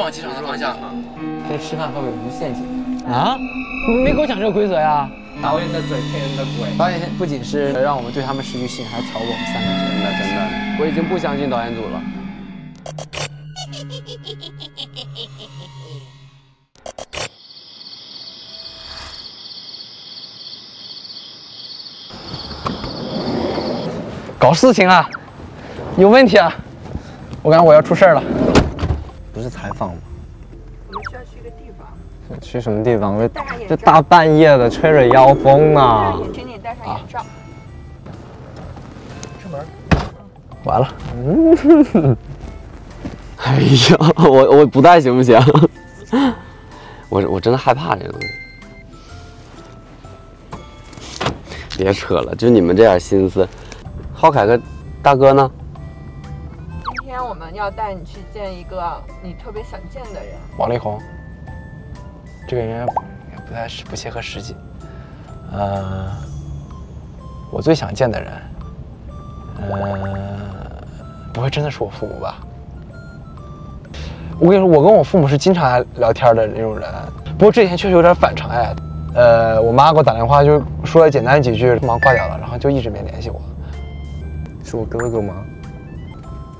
往机场的方向。这吃饭会不会有陷阱啊？你没给我讲这个规则呀？导演的嘴骗人的鬼。导演不仅是让我们对他们失去信，还挑拨我们三个人。真的真的，我已经不相信导演组了。搞事情啊！有问题啊！我感觉我要出事了。采访吗？我们需要去一个地方。去什么地方？戴上眼这大半夜的吹着妖风呢上。眼镜，你戴上眼罩。完了，嗯 哎呀，我我不戴行不行？我我真的害怕这个东西。别扯了，就你们这点心思。浩凯哥大哥呢？我们要带你去见一个你特别想见的人。王力宏，这个应该也不太是不切合实际。呃，我最想见的人，呃，不会真的是我父母吧？我跟你说，我跟我父母是经常聊天的那种人，不过这几天确实有点反常哎。呃，我妈给我打电话就说了简单几句，忙挂掉了，然后就一直没联系我。是我哥哥吗？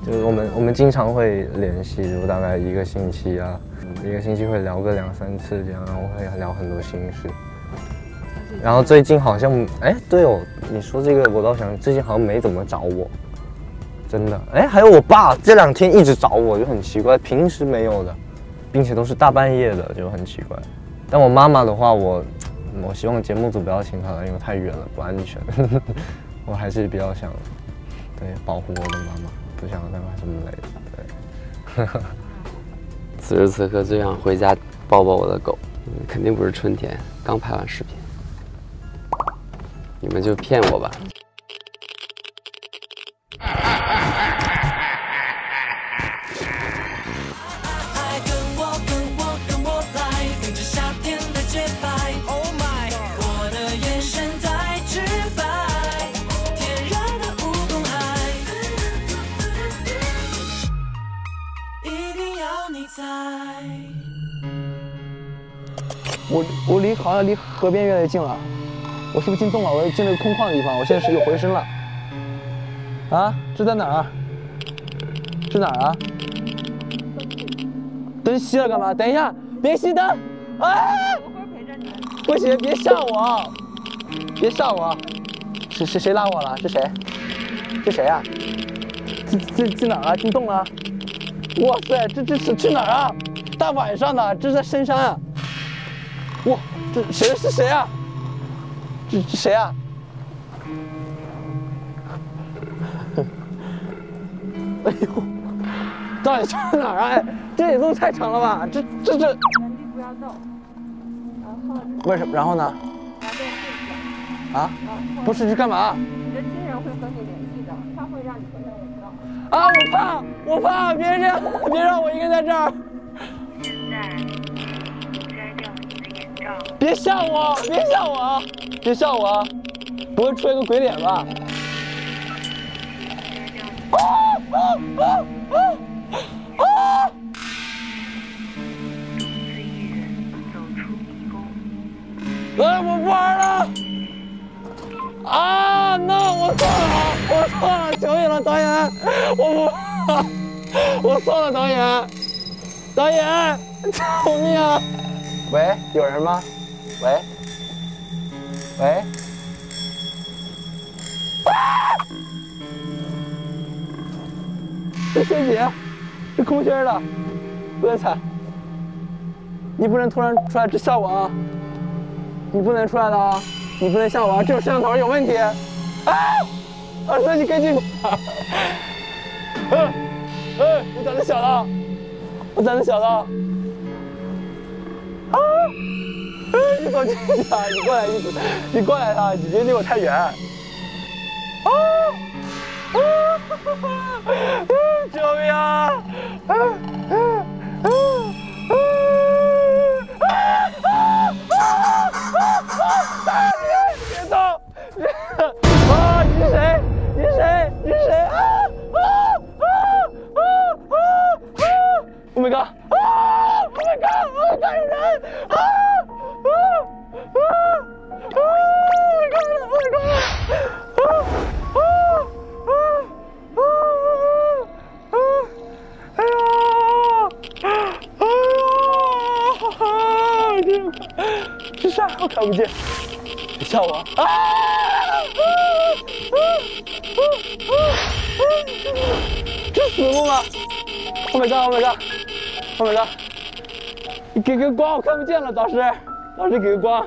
就是我们我们经常会联系，就大概一个星期啊，一个星期会聊个两三次这样，然后会聊很多心事。然后最近好像，哎，对哦，你说这个我倒想，最近好像没怎么找我，真的。哎，还有我爸这两天一直找我，就很奇怪，平时没有的，并且都是大半夜的，就很奇怪。但我妈妈的话，我我希望节目组不要请她了，因为太远了，不安全。我还是比较想对保护我的妈妈，不想再玩这么累。对。此时此刻最想回家抱抱我的狗，肯定不是春天，刚拍完视频。你们就骗我吧。我我离好像离河边越来越近了，我是不是进洞了？我进了个空旷的地方，我现在是有回声了。啊，这在哪儿？这哪儿啊？灯熄了干嘛？等一下，别熄灯！啊！我会陪着你。不行，别吓我，别吓我！是是谁拉我了？是谁？是谁啊？进进进哪儿了？进洞了？哇塞，这这是去哪儿啊？大晚上的，这是在深山啊！哇，这谁是谁啊？这这谁啊？哎呦，到底去哪儿啊？哎，这也路太长了吧？这这这，原地不要动。然后为什么？然后呢？啊？不是，是干嘛？你的亲人会和你联系的，他会让你回到眼罩。啊！我怕，我怕，别这样，别让我一个人在这儿。现在。别吓我，别吓我，别吓我，不会出来个鬼脸吧？啊啊啊啊啊！独自一人走出迷宫。哎，我不玩了！啊，no！我错了，我错了，求你了，导演，我不，我错了，导演，导演，救命啊！喂，有人吗？喂，喂。啊！这陷阱，是空心的，不能踩。你不能突然出来这吓我啊！你不能出来的啊！你不能吓我啊！这种摄像头有问题。啊！二哥，你赶紧！嗯 嗯，我胆子小的，我胆子小的。你走近一点，你过来，你你过来啊！你别离我太远。啊！啊！救命！啊啊！啊！给个光，我看不见了，导师，导师给个光。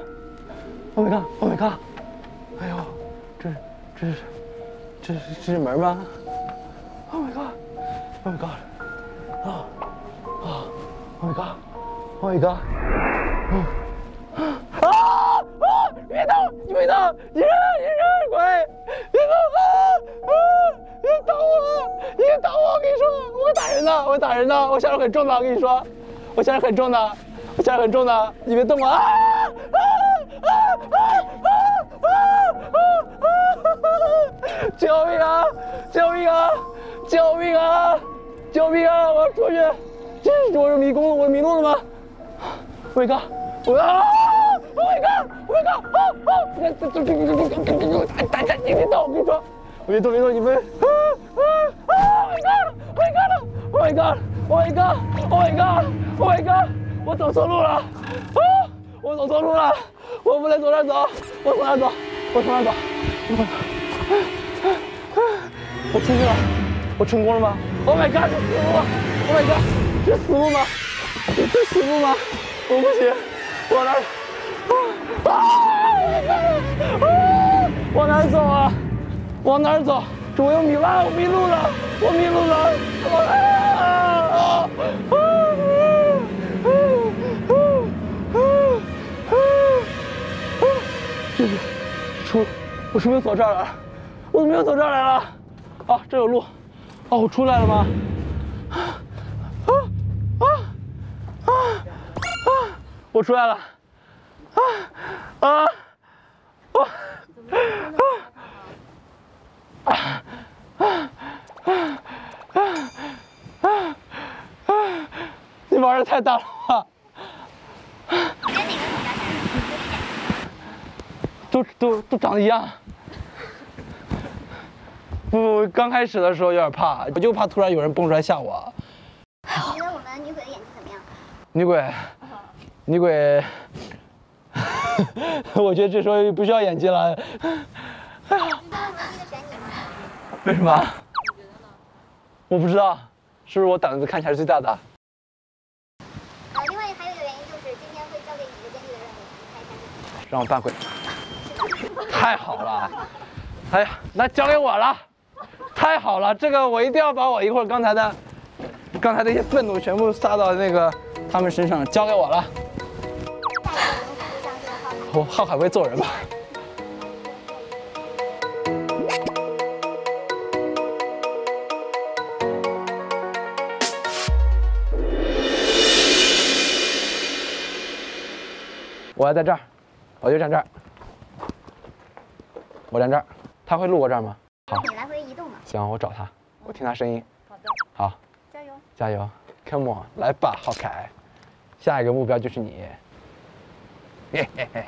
Oh my god！Oh my god！哎呦，这这是这是这是门吗？Oh my god！Oh my god！啊啊！Oh my god！Oh my god！啊啊！别动！你别动！你人你人鬼！别动啊啊！你打我！你打我！我跟你说，我会打人的，我会打人的，我下手很重的，我跟你说，我下手很重的，下手很重的，你别动我啊！啊啊啊啊啊啊啊！救命啊！救命啊！救命啊！救命啊！我要出去！这是我是迷宫了，我迷路了吗？Oh my god！我啊！Oh my god！Oh my god！啊啊！这这这这这这这这这！大家你别动，我跟你说，我别动别动，你们啊啊啊！Oh my god！Oh my god！Oh my god！Oh my god！Oh my god！我走错路了啊！我走错路了，我不能从那儿走，我从哪儿走？我从哪儿走？我从哪儿？我出去了，我成功了吗？Oh my god！是死路吗？Oh my god！是死路吗？是死路吗？我不行，往哪儿？啊！啊！往哪儿走啊？往哪儿走？这我又迷了，我迷路了，我迷路了！啊！啊！我是不是走这儿来了？我怎么又走这儿来了？啊，这有路。哦，我出来了吗？啊啊啊啊！我出来了。啊啊啊啊啊啊啊啊！你玩的太大了吧？都都都长得一样。不，刚开始的时候有点怕，我就怕突然有人蹦出来吓我。你觉得我们女鬼的演技怎么样？女鬼，女鬼，我觉得这时候不需要演技了。为什么？我不知道，是不是我胆子看起来是最大的？呃，另外还有一个原因就是今天会交给你一个艰巨的任务，你猜一下是什么？让我扮鬼。太好了，哎呀，那交给我了，太好了，这个我一定要把我一会儿刚才的，刚才那些愤怒全部撒到那个他们身上，交给我了。我浩海会揍人吧？我要在这儿，我就站这儿，我站这儿，他会路过这儿吗？好，行，我找他，我听他声音。好的，好，加油！加油，Come on，来吧，浩凯，下一个目标就是你。嘿嘿嘿，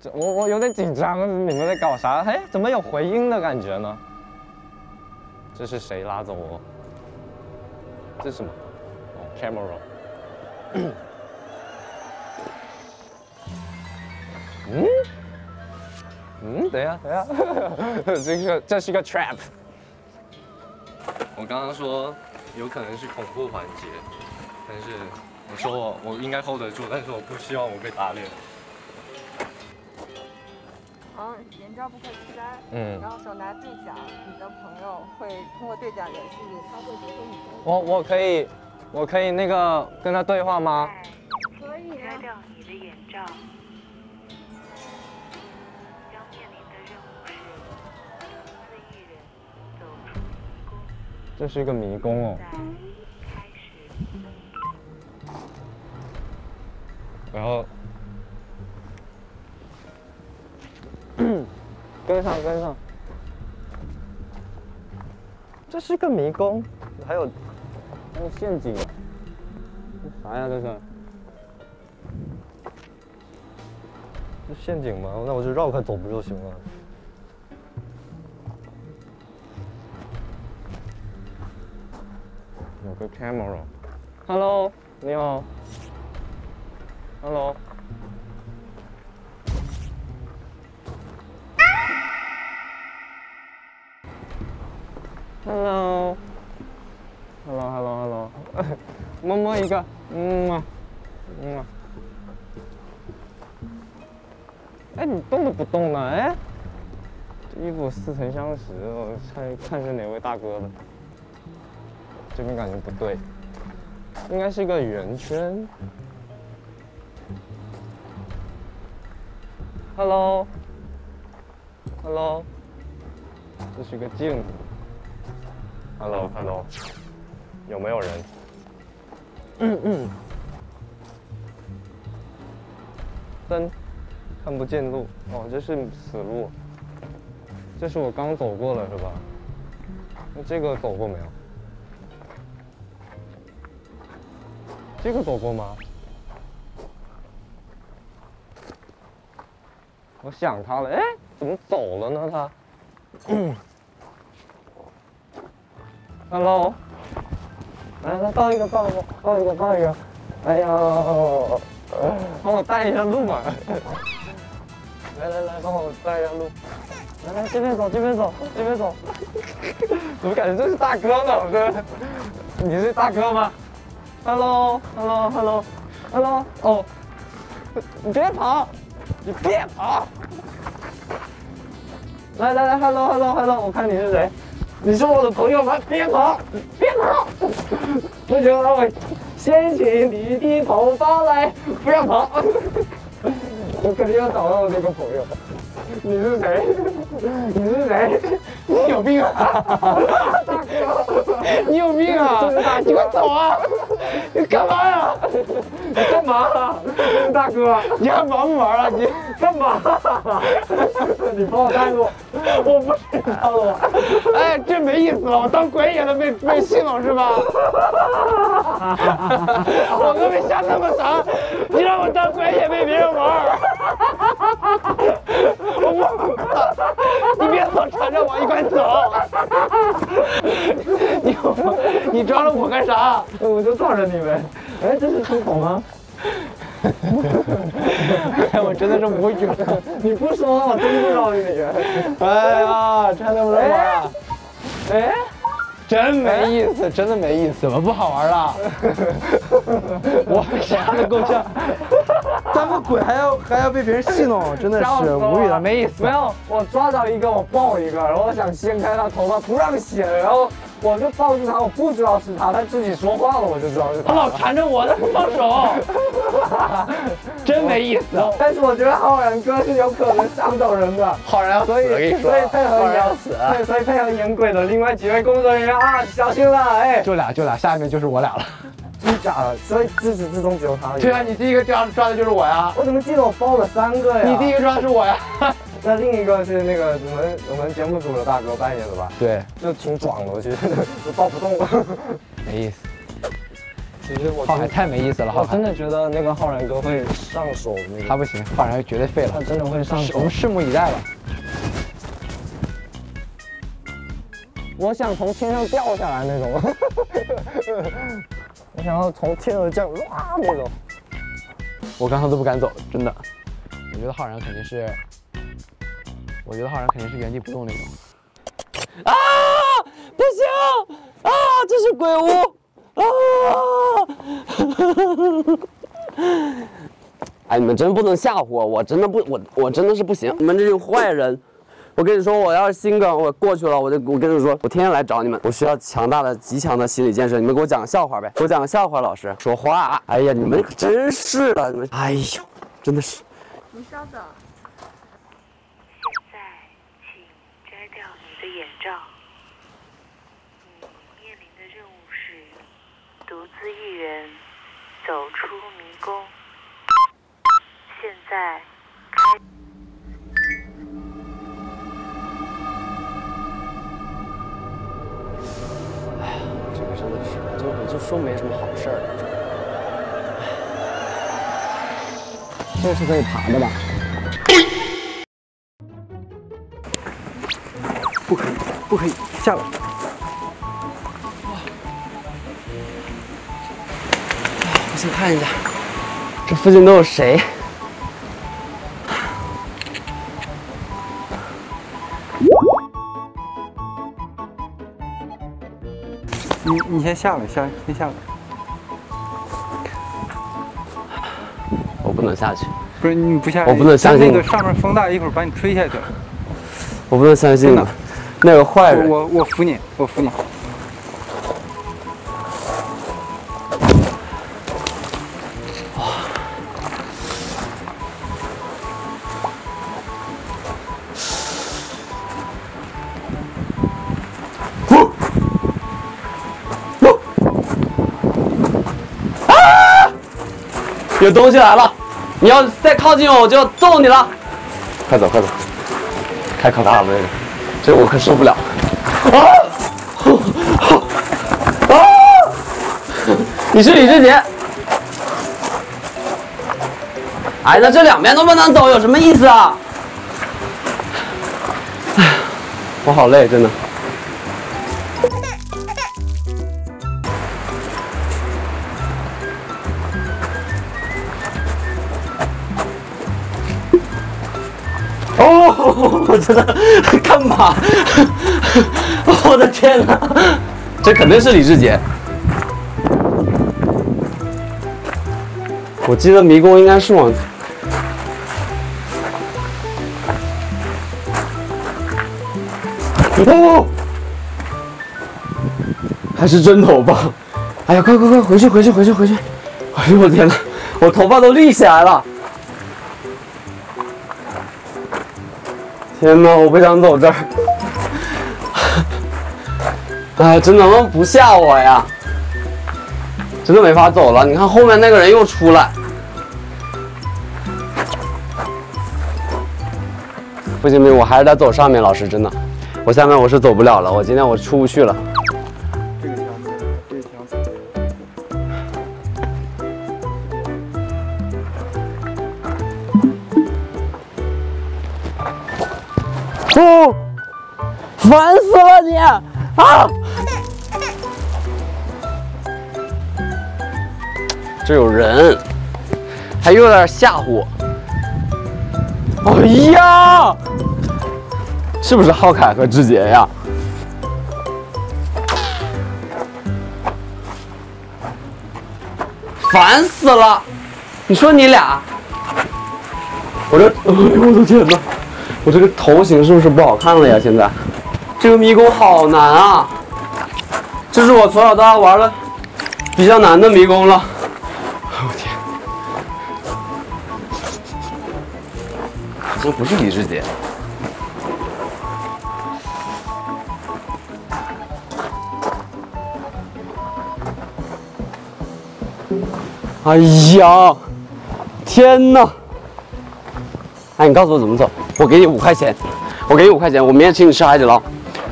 这我我有点紧张，你们在搞啥？哎，怎么有回音的感觉呢？这是谁拉走我？这是什么？哦，camera。嗯？嗯，等一下，等一下，这个这是一个 trap。我刚刚说有可能是恐怖环节，但是我说我我应该 hold 得住，但是我不希望我被打脸。好，眼罩不可以摘，嗯然后手拿对讲，你的朋友会通过对讲联系你，他会读出你的。我我可以，我可以那个跟他对话吗？可以摘掉你的眼罩。这是一个迷宫哦。然后 跟上跟上，这是个迷宫，还有还有陷阱，这啥呀这是？这陷阱吗？那我就绕开走不就行了？camera hello 你好 hello hello hello hello hello 摸摸一个嗯嘛嗯嘛哎你动都不动了哎衣服似曾相识我看看是哪位大哥的这边感觉不对，应该是一个圆圈。Hello。Hello。这是一个镜子。Hello Hello。有没有人？嗯嗯。灯，看不见路。哦，这是死路。这是我刚走过了是吧？那这个走过没有？这个走过吗？我想他了，哎，怎么走了呢他？嗯。Hello。来来，抱一个，抱一个，抱一个，抱一个。哎呀，帮我带一下路嘛。来来来，帮我带一下路。来来，这边走，这边走，这边走。怎么感觉这是大哥呢？我这，你是大哥吗？Hello，Hello，Hello，Hello。哦，你别跑，你别跑。来来来，Hello，Hello，Hello，我看你是谁？你是我的朋友吗？别跑，别跑！不行，我先请你的头发来，不要跑！我肯定要找到这个朋友。你是谁？你是谁？你有病啊！大哥，你有病啊！你快走啊！你 干嘛呀？你干嘛？大哥，你还玩不玩啊？你干嘛？你帮我带路，我不知道了。哎，这没意思了，我当鬼也能被被戏弄是吧？我都没吓那么长，你让我当鬼也被别人玩。我不，你别老缠着我，你快走！你你抓着我干啥？我就抓着你呗。哎，这是出口吗？哎，我真的是无语了。你不说，我真不知道你。哎呀，这还能不能玩啊？哎，真没意思，真的没意思，怎么不好玩了。我吓得够呛。当个鬼还要还要被别人戏弄，真的是无语了，没意思。没有，我抓到一个，我抱一个，然后我想掀开他头发，不让掀，然后我就抱住他，我不知道是他，他自己说话了，我就知道是他。他老缠着我，他不放手，真没意思。但是我觉得浩然哥是有可能伤到人的，浩然要死，所以所以配合浩然要死。对，所以配合演鬼的另外几位工作人员啊，小心了，哎，就俩，就俩，下面就是我俩了。真假的，所以自始至终只有他。对啊，你第一个抓抓的就是我呀。我怎么记得我包了三个呀？你第一个抓的是我呀。那另一个是那个我们我们节目组的大哥扮演的吧？对，就挺壮的，我觉得 就抱不动了，没意思。其实我浩海太没意思了。我真的觉得那个浩然哥会上手那个。他不行，浩然绝对废了。他真的会上手。我们拭目以待吧。我想从天上掉下来那种。我想要从天而降，哇那种。我刚刚都不敢走，真的。我觉得浩然肯定是，我觉得浩然肯定是原地不动那种。啊！不行！啊！这是鬼屋！啊！哎，你们真不能吓唬我，我真的不，我我真的是不行。你们这群坏人，我跟你说，我要是心梗，我过去了，我就我跟你说，我天天来找你们，我需要强大的、极强的心理建设。你们给我讲个笑话呗，给我讲个笑话，老师说话。哎呀，你们可真是的，你们，哎呦，真的是。你稍等。现在，请摘掉你的眼罩。你面临的任务是独自一人走出迷宫。现在，开。这个真的是，我就我就说没什么好事儿。这是可以爬的吧？不可以，不可以，下来。先看一下，这附近都有谁？你你先下来，下先下来。我不能下去，不是你不下去，我不能相信那个上面风大，一会儿把你吹下去。我不能相信真的你那个坏人。我我扶你，我扶你。有东西来了，你要再靠近我，我就揍你了。快走，快走，太可怕了，这个，这我可受不了。啊！啊！你是李志杰。哎，那这两边都不能走，有什么意思啊？哎，我好累，真的。干嘛？我的天哪，这肯定是李志杰。我记得迷宫应该是往……哦，还是真头发！哎呀，快快快，回去回去回去回去！哎呦我天哪，我头发都立起来了！天哪，我不想走这儿。哎，真的能不能不吓我呀？真的没法走了。你看后面那个人又出来。不行不行，我还是得走上面，老师真的，我下面我是走不了了，我今天我出不去了。啊！这有人，还有点吓唬我。哎呀，是不是浩凯和志杰呀？烦死了！你说你俩，我这，哎呦我的天哪！我这个头型是不是不好看了呀？现在，这个迷宫好难啊！这是我从小到大玩的比较难的迷宫了。哎我天，这不是李志杰。哎呀，天哪！哎，你告诉我怎么走，我给你五块钱，我给你五块钱，我明天请你吃海底捞，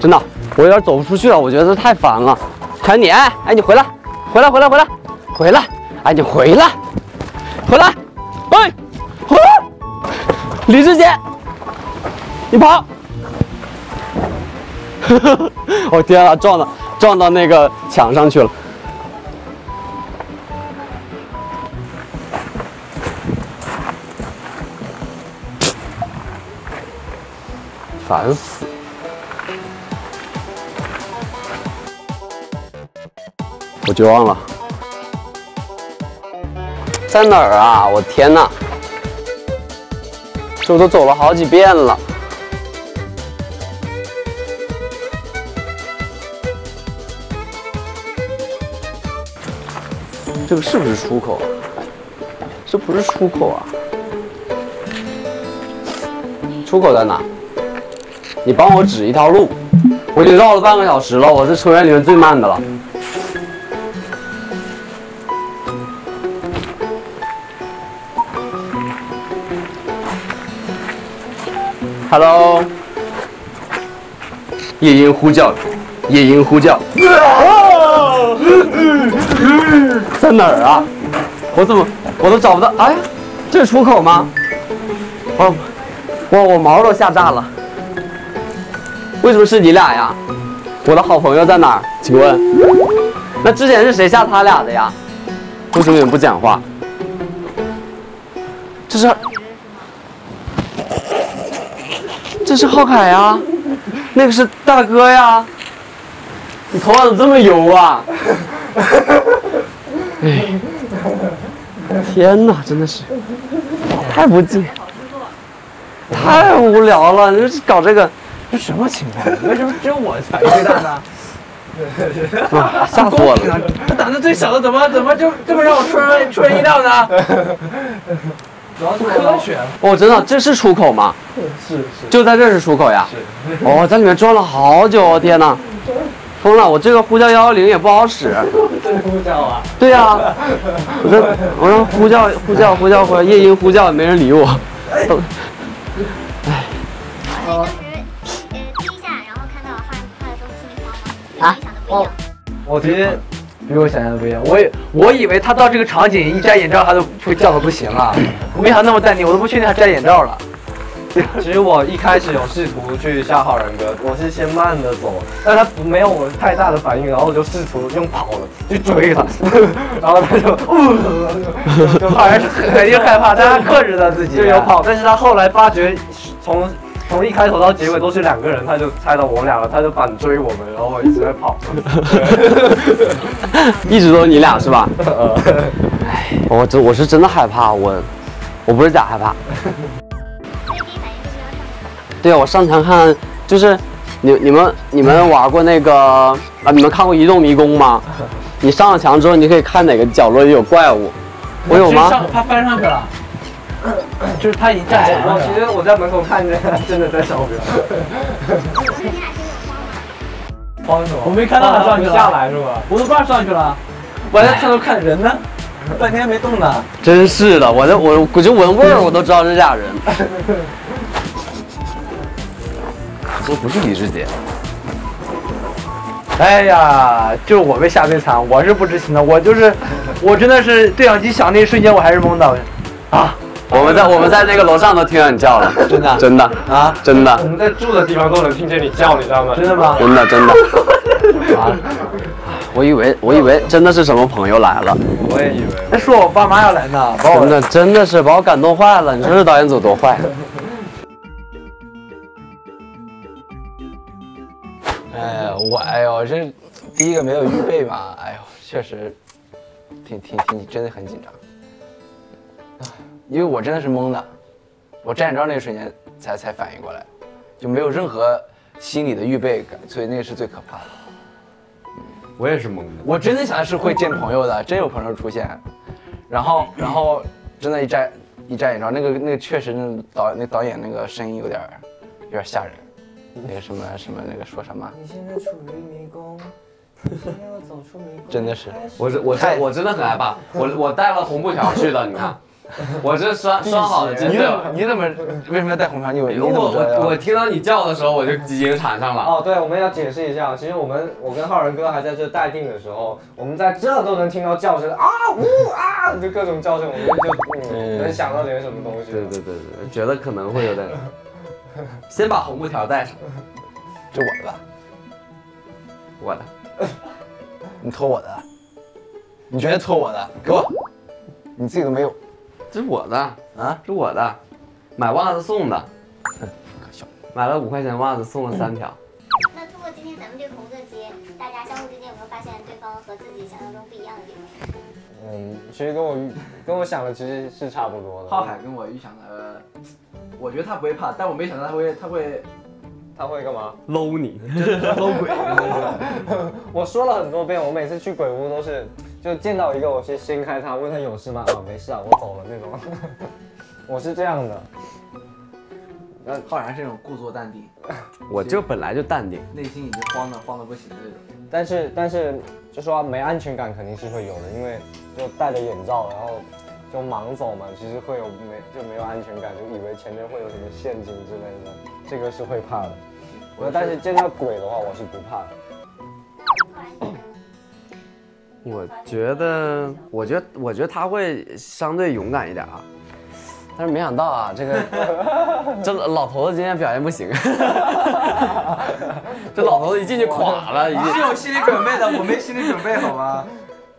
真的，我有点走不出去了，我觉得太烦了。看你，哎哎，你回来，回来，回来，回来，回来，哎，你回来，回来，哎，回来，李志杰，你跑！我天啊，撞到撞到那个墙上去了。烦死！我绝望了，在哪儿啊？我天哪！这我都走了好几遍了。这个是不是出口？这不是出口啊！出口在哪？你帮我指一条路，我已经绕了半个小时了，我是车员里面最慢的了。Hello，夜莺呼叫，夜莺呼叫，在哪儿啊？我怎么我都找不到？哎，这是出口吗？哦，我我毛都吓炸了。为什么是你俩呀？我的好朋友在哪儿？请问，那之前是谁吓他俩的呀？为什么你们不讲话？这是，这是浩凯呀，那个是大哥呀。你头发怎么这么油啊？哎，天哪，真的是太不济，太无聊了！你说搞这个，这什么情况？为什么只有我反应最大呢？啊吓死我了！他胆子最小的怎么怎么就这么让我出人出人意料呢？不科学。哦，真的，这是出口吗？是是。就在这是出口呀？哦，在里面转了好久，哦天哪，疯了！我这个呼叫幺幺零也不好使。真呼叫啊！对呀、我这我让呼叫呼叫呼叫呼叫夜莺呼叫，也没人理我。都当时呃第一下，然后看到汉汉说心里慌吗？啊想的不一样。我觉得比我想象的不一样。我以我以为他到这个场景一摘眼罩，他都会叫的不行了。我没想到那么淡定，我都不确定他摘眼罩了。其实我一开始有试图去吓浩然哥，我是先慢的走，但他没有我太大的反应，然后我就试图用跑了去追他，然后他就，呃、就 浩然是肯定害怕，但他克制他自己，就有跑，但是他后来发觉从从一开头到结尾都是两个人，他就猜到我们俩了，他就反追我们，然后我一直在跑。一直都是你俩是吧？哎，我真我是真的害怕，我我不是假害怕。对啊，我上墙看，就是你你们你们玩过那个啊？你们看过《移动迷宫》吗？你上了墙之后，你可以看哪个角落里有怪物。我有吗？他翻上去了，就是他已经站起来了。其实我在门口看见他 真的在上边。慌什么？我没看到他上去了，下来是吧？我都不知道上去了，我在侧头看人呢，半天没动呢。真是的，我这我我就闻味儿，我都知道是俩人。这不是李志杰。哎呀，就是我被吓最惨，我是不知情的，我就是，我真的是对讲机响那一瞬间，我还是懵的，啊！我们在我们在那个楼上都听到你叫了，真的真的啊，真的我们在住的地方都能听见你叫，你知道吗？真的吗？真的真的。啊！我以为我以为真的是什么朋友来了，我也以为。那说我爸妈要来呢，把我真的真的是把我感动坏了。你说这导演组多坏？哎呀，我哎呦，这第一个没有预备嘛，哎呦，确实挺挺挺，真的很紧张。因为我真的是懵的，我摘眼罩那一瞬间才才反应过来，就没有任何心理的预备感，所以那个是最可怕的。我也是懵的，我真的想是会见朋友的，真有朋友出现，然后 然后真的一摘一摘眼罩，那个那个确实那导那导演那个声音有点有点吓人，那个什么什么那个说什么，你现在处于迷宫，你要走出迷宫。真的是，我我我真的很害怕，我我带了红布条去的，你看，我这拴拴好了，真你的。你怎么为什么要带红袍？你有你怎我我我听到你叫的时候，我就已经缠上了。哦，对，我们要解释一下，其实我们我跟浩然哥还在这待定的时候，我们在这都能听到叫声啊呜啊，就各种叫声，我们就嗯能想到点什么东西。对对对对，觉得可能会有点。先把红布条带上，这我的吧，我的，你偷我的，你绝对偷我的，给我，你自己都没有，这是我的啊，这是我的，买袜子送的，可笑，买了五块钱袜子送了三条。那通过今天咱们这个红色节，大家相互之间有没有发现对方和自己想象中不一样的地方？嗯，其实跟我预跟我想的其实是差不多的。浩海跟我预想的，我觉得他不会怕，但我没想到他会他会他会干嘛？搂你，搂鬼。我说了很多遍，我每次去鬼屋都是就见到一个，我先掀开他，问他有事吗？啊，没事啊，我走了那种。我是这样的。那，浩然是那种故作淡定，我就本来就淡定，内心已经慌的慌的不行的那种。但是但是就说没安全感肯定是会有的，因为就戴着眼罩，然后就盲走嘛，其实会有没就没有安全感，就以为前面会有什么陷阱之类的，这个是会怕的。我但是见到鬼的话，我是不怕的。我觉得，我觉得，我觉得他会相对勇敢一点啊。但是没想到啊，这个这老头子今天表现不行，这老头子一进去垮了，已经你是有心理准备的，我没心理准备，好吗？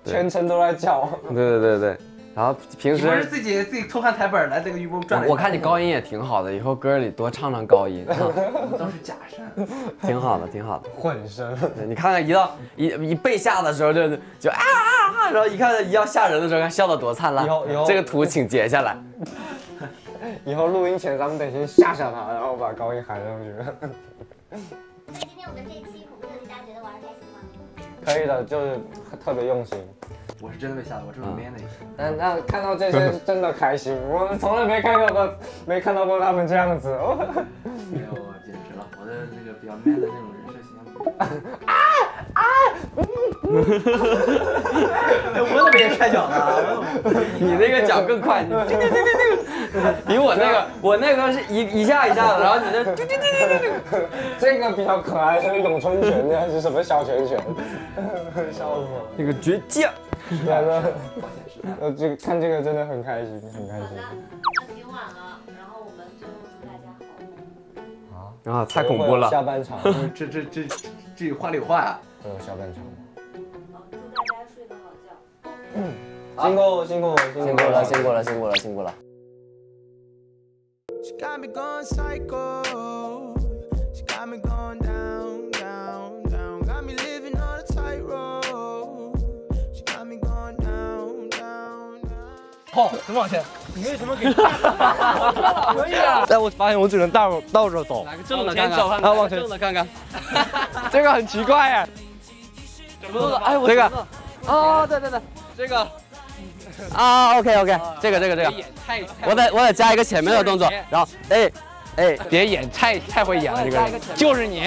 全程都在叫。对对对对，然后平时不是时自己自己偷看台本来这个玉波转我看你高音也挺好的，以后歌里多唱唱高音，啊都是假声。挺好的，挺好的。混声。你看看一到一一被吓的时候就就啊啊啊，然后一看一要吓人的时候，看笑得多灿烂以后以后。这个图请截下来。以后录音前咱们得先吓吓他，然后把高音喊上去。今天我们这一期恐怖特辑，大家觉得玩的开心吗？可以的，就是特别用心。我是真的被吓到，我这么 man 的一个。但那看到这些是 真的开心，我从来没看到过，没看到过他们这样子。没有，简直了！我的那个比较 man 的那种人设形象。啊啊！我怎么也踹脚了？你那个脚更快，你对对对对对，比我那个我那个是一一下一下的，然后你那对对对对对对，这个比较可爱，是咏春拳还是什么小拳拳？笑死我了！那个绝技。天呐，呃，这个看这个真的很开心，很开心。那挺晚了，然后我们最后祝大家好梦。啊，太恐怖了！下半场，这这这这话里有话呀。会有下半场。祝大家睡个好觉。嗯，辛苦辛苦辛苦了，辛苦了，辛苦了，辛苦了。She got me going psycho. 怎么往前？你为什么给？可以啊！但我发现我只能倒倒着走。哪个正的看看？啊，往前正的看看。这个很奇怪哎。怎么动作？哎，我这个。哦，对对对，这个。啊，OK OK，这个这个这个。我得我得加一个前面的动作，然后哎哎，别演，太太会演了这个人，就是你。